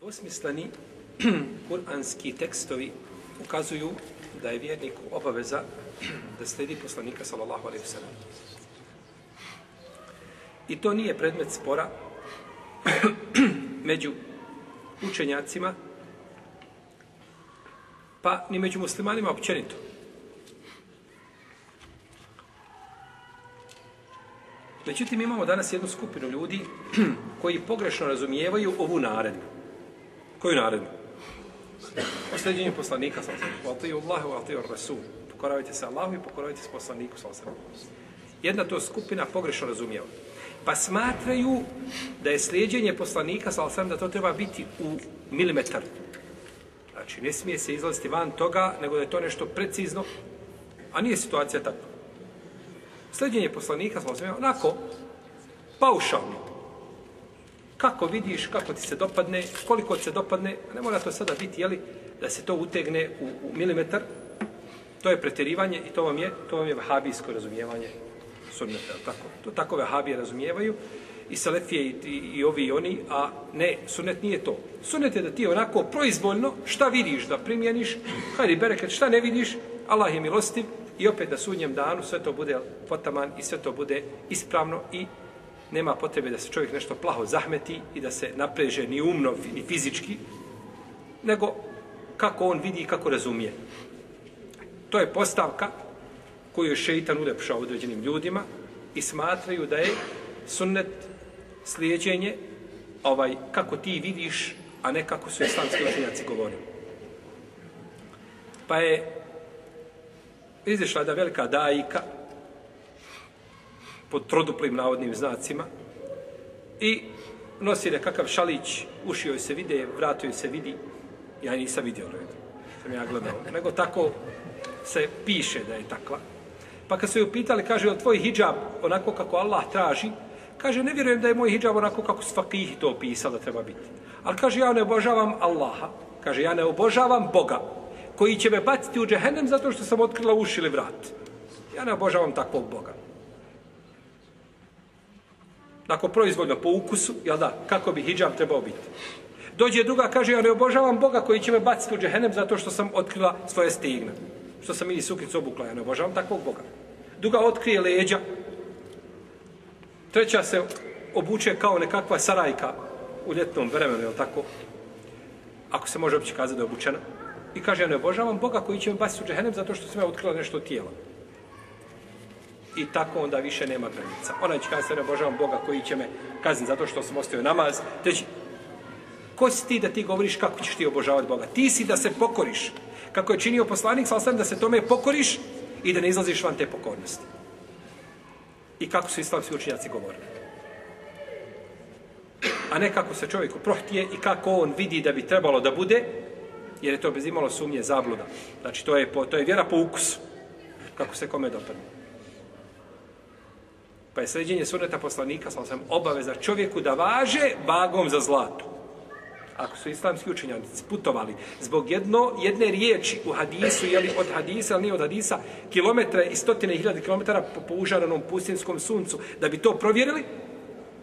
Dvosmisleni kuranski tekstovi ukazuju da je vjerniku obaveza da sledi poslanika sallallahu alaihi sallam. I to nije predmet spora među učenjacima, pa ni među muslimanima općenito. Međutim, imamo danas jednu skupinu ljudi koji pogrešno razumijevaju ovu naredbu. Koju naredbu? Osljeđenje poslanika, sam sam. Atiju Allahu, atiju Rasul. Pokoravajte se Allahu i pokoravajte se poslaniku, sa osam. Jedna to skupina pogrešno razumijeva. Pa smatraju da je slijedjenje poslanika, sa osam, da to treba biti u milimetar. Znači, ne smije se izlaziti van toga, nego da je to nešto precizno, a nije situacija takva. Slijedjenje poslanika, sam sam, onako, paušalno, kako vidiš, kako ti se dopadne, koliko ti se dopadne, ne mora to sada biti, jeli, da se to utegne u, u milimetar, to je pretjerivanje i to vam je, to vam je vahabijsko razumijevanje sunneta, tako. To tako vahabije razumijevaju i selefije i, i, i ovi i oni, a ne, sunnet nije to. Sunnet je da ti onako proizvoljno šta vidiš da primjeniš, hajde bereket, šta ne vidiš, Allah je milostiv i opet da sudnjem danu sve to bude potaman i sve to bude ispravno i nema potrebe da se čovjek nešto plaho zahmeti i da se napreže ni umno ni fizički, nego kako on vidi i kako razumije. To je postavka koju je šeitan ulepšao određenim ljudima i smatraju da je sunnet slijedjenje ovaj, kako ti vidiš, a ne kako su islamski učenjaci govorili. Pa je izišla da velika dajika, pod troduplim navodnim znacima i nosi nekakav šalić, uši joj se vide, vratio se vidi. Ja nisam vidio ono red, sam ja gledao. Nego tako se piše da je takva. Pa kad su joj pitali, kaže, on tvoj hijab onako kako Allah traži? Kaže, ne vjerujem da je moj hijab onako kako svakih to opisao da treba biti. Ali kaže, ja ne obožavam Allaha. Kaže, ja ne obožavam Boga koji će me baciti u džehennem zato što sam otkrila uši ili vrat. Ja ne obožavam takvog Boga. Nakon proizvoljno po ukusu, jel da, kako bi hijab trebao biti. Dođe druga, kaže, ja ne obožavam Boga koji će me baciti u džehennem zato što sam otkrila svoje stigne. Što sam mini sukicu obukla, ja ne obožavam takvog Boga. Druga otkrije leđa. Treća se obuče kao nekakva sarajka u ljetnom vremenu, jel tako? Ako se može opće kazati da je obučena. I kaže, ja ne obožavam Boga koji će me baciti u džehennem zato što sam ja otkrila nešto od tijela i tako onda više nema granica. Ona će kazati, ne obožavam Boga koji će me kazniti zato što sam ostavio namaz. Teći, ko si ti da ti govoriš kako ćeš ti obožavati Boga? Ti si da se pokoriš. Kako je činio poslanik, sal sam da se tome pokoriš i da ne izlaziš van te pokornosti. I kako su islamski učinjaci govorili. A ne kako se čovjeku prohtije i kako on vidi da bi trebalo da bude, jer je to bez imalo sumnje zabluda. Znači, to je, po, to je vjera po ukusu. Kako se kome dopadne. Pa je sređenje sunneta poslanika, sam sam obaveza čovjeku da važe vagom za zlato. Ako su islamski učenjanici putovali zbog jedno, jedne riječi u hadisu, jeli od hadisa, ali nije od hadisa, kilometra i stotine i hiljade kilometara po použaranom pustinskom suncu, da bi to provjerili,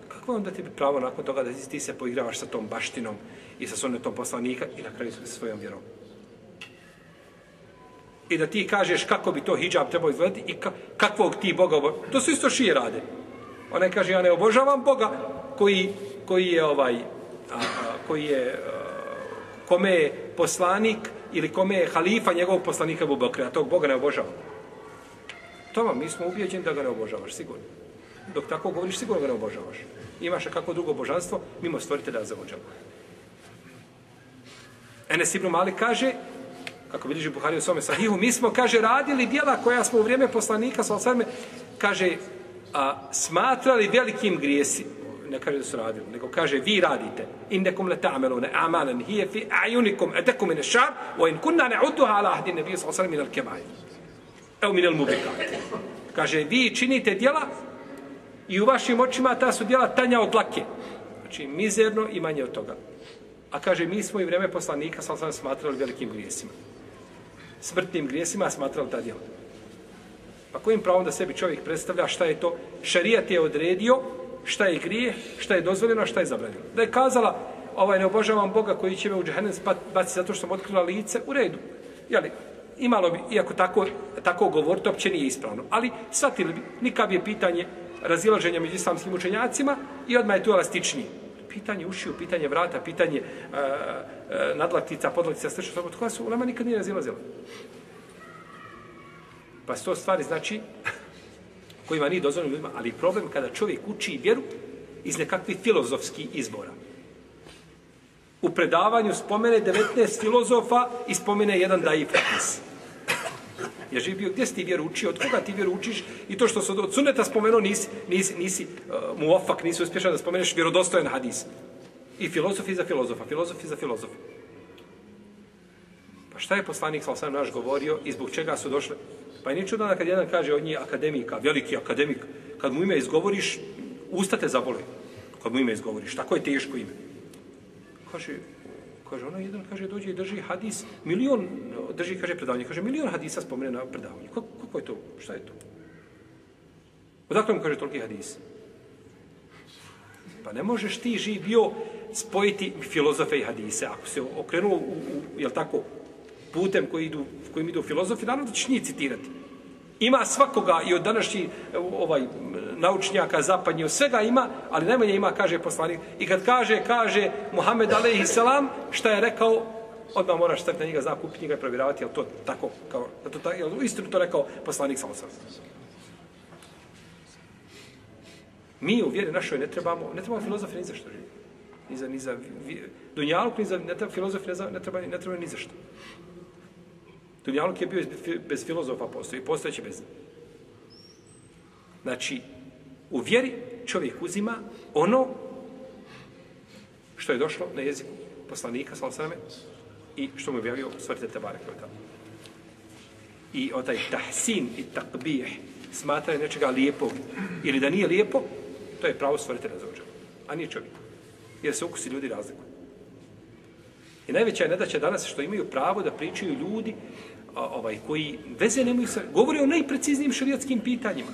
kako onda ti bi pravo nakon toga da ti se poigravaš sa tom baštinom i sa sunnetom poslanika i na kraju sa svojom vjerom? I da ti kažeš kako bi to hijab trebao izgledati i ka, kakvog ti Boga obožavaš. To su isto šije rade. Ona kaže, ja ne obožavam Boga koji, koji je ovaj, a, a, koji je, a, kome je poslanik ili kome je halifa njegovog poslanika Bubakre, a tog Boga ne obožavam. To vam, mi smo ubijeđeni da ga ne obožavaš, sigurno. Dok tako govoriš, sigurno ga ne obožavaš. Imaš kako drugo božanstvo, mimo stvoritelja za obožavu. Enes Ibn Malik kaže, kako bilježi Buhari u svome sahihu, mi smo, kaže, radili dijela koja smo u vrijeme poslanika, sa osvrme, kaže, a, smatrali velikim grijesi, ne kaže da su radili, nego kaže, vi radite, innekum le ta'amelune, amalan, hije fi ajunikum, edekum in šar, o in kunna ne ala ahdi nebije sa osvrme minal kebaj. Evo minal mubikat. Kaže, vi činite dijela i u vašim očima ta su dijela tanja od lake. Znači, mizerno i manje od toga. A kaže, mi smo i vrijeme poslanika, sam sam smatrali velikim grijesima smrtnim grijesima smatrali ta djela. Pa kojim pravom da sebi čovjek predstavlja šta je to? Šarijat je odredio šta je grije, šta je dozvoljeno, šta je zabranjeno. Da je kazala ovaj, ne obožavam Boga koji će me u džahennem baciti zato što sam otkrila lice, u redu. Jeli, imalo bi, iako tako, tako govoriti, opće nije ispravno. Ali shvatili bi, nikav je pitanje razilaženja među islamskim učenjacima i odmah je tu elastičniji. Pitanje ušiju, pitanje vrata, pitanje uh, uh, nadlaktica, podlaktica, slično, od koja su ulema nikad nije razilazila. Pa sto stvari znači kojima nije dozvoljeno ljudima, ali problem kada čovjek uči vjeru iz nekakvih filozofskih izbora. U predavanju spomene 19 filozofa i spomene jedan daif hadis. Je živ bio, gdje si ti vjeru učio, od koga ti vjeru učiš i to što se od suneta spomenuo, nisi, nisi, nisi e, uh, muofak, nisi uspješan da spomeneš vjerodostojan hadis. I filozofi za filozofa, filozofi za filozofa. Pa šta je poslanik, sal naš, govorio i zbog čega su došle? Pa je ničudno da kad jedan kaže od njih akademika, veliki akademik, kad mu ime izgovoriš, usta te zabole. Kad mu ime izgovoriš, tako je teško ime. Kaže, kaže, ono jedan kaže, dođe i drži hadis, milion, drži, kaže, predavanje, kaže, milion hadisa spomene na predavanje. Kako, kako je to? Šta je to? Odakle mu kaže toliki hadis? Pa ne možeš ti živ bio spojiti filozofe i hadise. Ako se okrenuo, u, u, jel tako, putem koji idu, kojim idu filozofi, naravno da ćeš njih citirati. Ima svakoga i od današnjih ovaj, naučnjaka zapadnje, svega ima, ali najmanje ima, kaže poslanik. I kad kaže, kaže Muhammed alaihi salam, šta je rekao, odmah moraš staviti na njega, zna kupiti njega i provjeravati, je to tako, kao, je to, je li istinu to rekao poslanik samo sam. Mi u vjeri našoj ne trebamo, ne trebamo filozofi ni za što živi. Ni za, ni za dunjalku, ni za, ne treba filozofi, ne, za, ne treba, ne treba ni za što. Dunjaluk je bio bez filozofa postoji, postojeće bez. Znači, u vjeri čovjek uzima ono što je došlo na jeziku poslanika, sallallahu i što mu je objavio svrte Tebare Kveta. I o taj tahsin i takbih smatraju nečega lijepog ili da nije lijepo, to je pravo stvrte razođa, a nije čovjek. Jer se ukusi ljudi razlikuju. I najveća je nedaća danas što imaju pravo da pričaju ljudi ovaj koji veze nemaju sa govori o najpreciznijim šerijatskim pitanjima.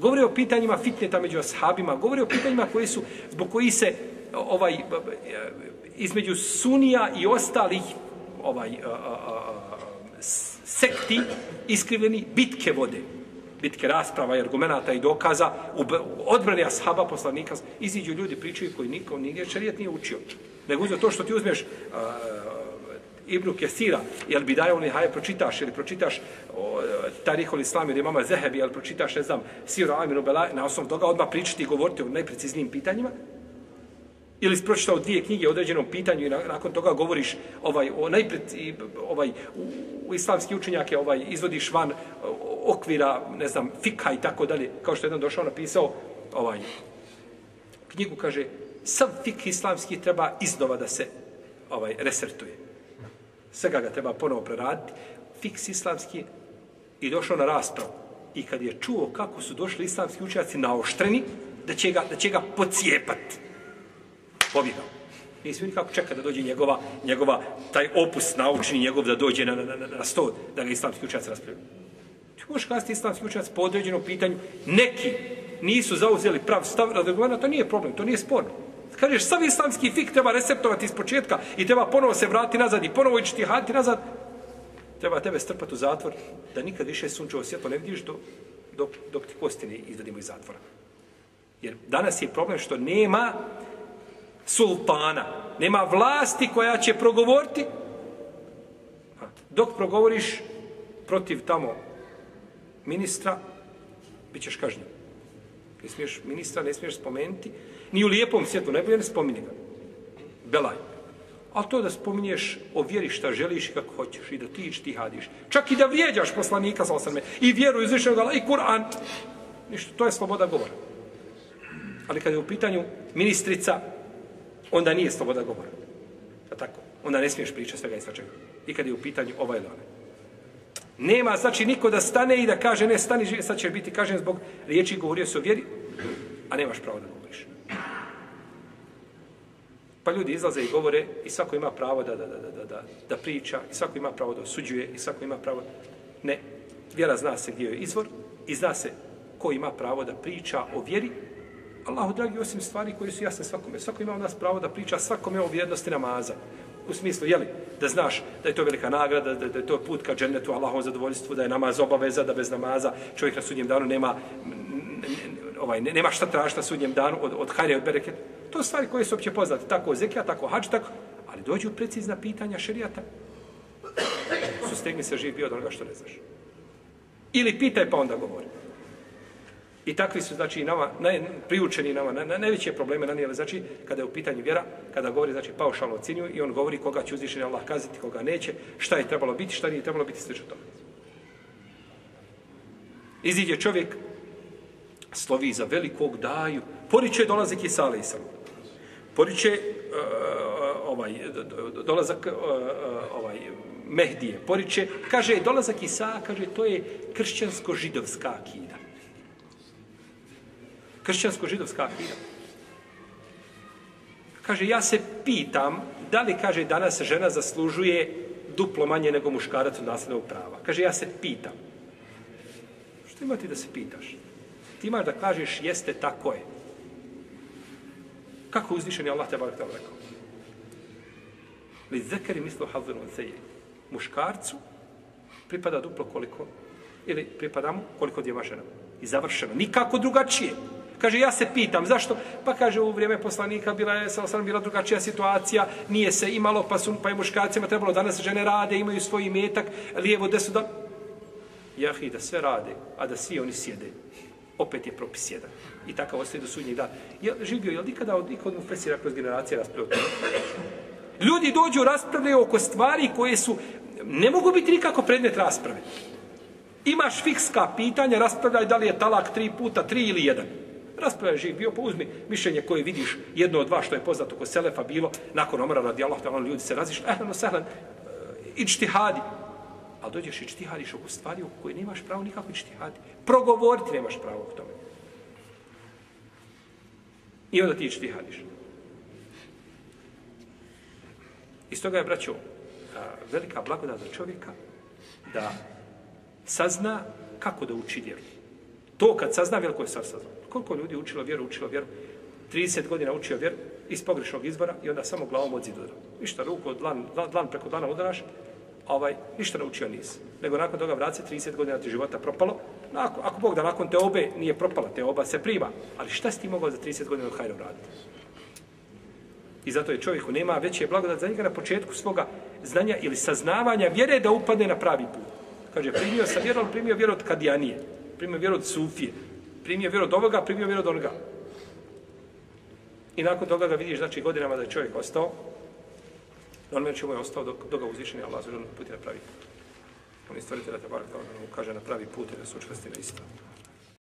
Govori o pitanjima fitneta među ashabima, govori o pitanjima koji su zbog koji se ovaj e, između sunija i ostalih ovaj a, a, a, sekti iskrivljeni bitke vode. Bitke rasprava i argumenta i dokaza u odbrani ashaba poslanika. Iziđu ljudi pričaju koji niko nigdje šerijat nije učio. Nego uzme to što ti uzmeš a, Ibnu Kesira, jel bi daje oni haje pročitaš ili pročitaš Tarih ol Islam ili mama Zehebi, jel pročitaš, ne znam, Siro Aminu Bela, na osnovu toga odmah pričati i govoriti o najpreciznijim pitanjima, ili pročitao dvije knjige o određenom pitanju i nakon toga govoriš ovaj o najpred ovaj u, u islamski učenjak je ovaj izvodiš van okvira ne znam fika i tako dalje. Kao što je jedan došao napisao ovaj knjigu kaže sav fik islamski treba iznova da se ovaj resertuje svega ga treba ponovo preraditi, fiks islamski i došao na raspravu. I kad je čuo kako su došli islamski učenjaci naoštreni, da će ga, da će ga pocijepati. Pobjegao. I svi kako čeka da dođe njegova, njegova, taj opus naučni njegov da dođe na, na, na, na sto, da ga islamski učenjaci raspravljaju. Ti možeš kazati islamski učenjaci po određenom pitanju, neki nisu zauzeli prav stav, da to nije problem, to nije sporno. Kažeš, sav islamski fik treba receptovati iz početka i treba ponovo se vratiti nazad i ponovo ići ti haditi nazad. Treba tebe strpati u zatvor da nikad više sunčevo svjetlo ne vidiš dok, dok, dok ti kosti ne izvadimo iz zatvora. Jer danas je problem što nema sultana, nema vlasti koja će progovoriti. Dok progovoriš protiv tamo ministra, bit ćeš kažnjen. Ne smiješ ministra, ne smiješ spomenuti, Ni u lijepom svijetu, ne ne spominje ga. Belaj. A to da spominješ o vjeri šta želiš i kako hoćeš i da ti ti hadiš. Čak i da vrijeđaš poslanika sa osrme i vjeru izvišenog Allah i Kur'an. Ništa, to je sloboda govora. Ali kada je u pitanju ministrica, onda nije sloboda govora. A tako? Onda ne smiješ pričati svega i svačega. I kada je u pitanju ovaj ili Nema, znači, niko da stane i da kaže, ne, stani, sad će biti kažen zbog riječi govorio se o vjeri, a nemaš pravo da govoriš. Pa ljudi izlaze i govore i svako ima pravo da, da, da, da, da, da priča i svako ima pravo da osuđuje i svako ima pravo... Ne, vjera zna se gdje je izvor i zna se ko ima pravo da priča o vjeri, Allahu dragi, osim stvari koje su jasne svakome. Svako ima od nas pravo da priča svakome o vrijednosti namaza. U smislu, jeli, da znaš da je to velika nagrada, da, da je to put ka džennetu, Allahom zadovoljstvu, da je namaz obaveza, da bez namaza čovjek na sudnjem danu nema ovaj, nema šta tražiti na sudnjem danu od, od hajre, od bereketa. To su stvari koje su opće poznate. Tako zekija, tako hađ, tako. Ali dođu precizna pitanja šerijata. Sustegni se živ bio od onoga što ne znaš. Ili pitaj pa onda govori. I takvi su, znači, nama, naj, priučeni nama, na, na, najveće probleme nanijeli, znači, kada je u pitanju vjera, kada govori, znači, paušalno ocjenju i on govori koga će uzvišeni Allah kazati, koga neće, šta je trebalo biti, šta nije trebalo biti, slično tome. Iziđe čovjek, slovi za velikog daju, poriče dolazak Isa alaihissalam. Poriče uh, ovaj, dolazak uh, ovaj, Mehdije. Poriče, kaže, dolazak Isa, kaže, to je kršćansko-židovska akida. Kršćansko-židovska akida. Kaže, ja se pitam, da li, kaže, danas žena zaslužuje duplo manje nego muškarac od nasljednog prava. Kaže, ja se pitam. Što ima ti da se pitaš? Ti imaš da kažeš jeste tako je. Kako uzvišen je Allah te barak rekao? Li zekeri mislo hazinu zeje. Muškarcu pripada duplo koliko ili pripada mu koliko djeva žena. I završeno. Nikako drugačije. Kaže, ja se pitam, zašto? Pa kaže, u vrijeme poslanika bila je, sa osam, bila drugačija situacija, nije se imalo, pa su, pa je muškarcima trebalo, danas žene rade, imaju svoj metak, lijevo, desu, da... Jahi, da sve rade, a da svi oni sjede opet je propis jedan. I takav ostaje do sudnjeg dana. Je, živio, je li ikada od ikod mu fesira kroz generacije raspravljaju Ljudi dođu raspravljaju oko stvari koje su, ne mogu biti nikako predmet rasprave. Imaš fikska pitanja, raspravljaj da li je talak tri puta, tri ili jedan. Raspravljaj živ bio, pa uzmi mišljenje koje vidiš, jedno od dva što je poznato kod Selefa bilo, nakon omara radi Allah, ljudi se razišli, eh, no, sehlan, ičtihadi, A ali dođeš i čtihadiš oko stvari u koje nemaš pravo nikako čtihadi. Progovoriti nemaš pravo o tome. I onda ti čtihadiš. Iz toga je, braćo, velika blagodat za čovjeka da sazna kako da uči vjeru. To kad sazna, veliko je sad sazna. Koliko ljudi učilo vjeru, učilo vjeru, 30 godina učio vjeru iz pogrešnog izbora i onda samo glavom od zidura. Ništa, ruku od dlan, dlan preko dlana udaraš, ovaj, ništa naučio nis. Nego nakon toga vraci 30 godina ti života propalo. Nakon, ako Bog da nakon te obe nije propala, te oba se prima. Ali šta si ti mogao za 30 godina od hajra uraditi? I zato je čovjeku nema veće blagodat za njega na početku svoga znanja ili saznavanja vjere da upadne na pravi put. Kaže, primio sam vjeru, ali primio vjeru od Kadijanije. Primio vjeru od Sufije. Primio vjeru od ovoga, primio vjeru od onoga. I nakon toga ga vidiš, znači, godinama da je čovjek ostao Na onome čemu je ostao dok, dok ga uzvišeni Allah za puti na pravi put. On je stvoritelj da te bar da kaže na pravi put i da su učvrsti na isto.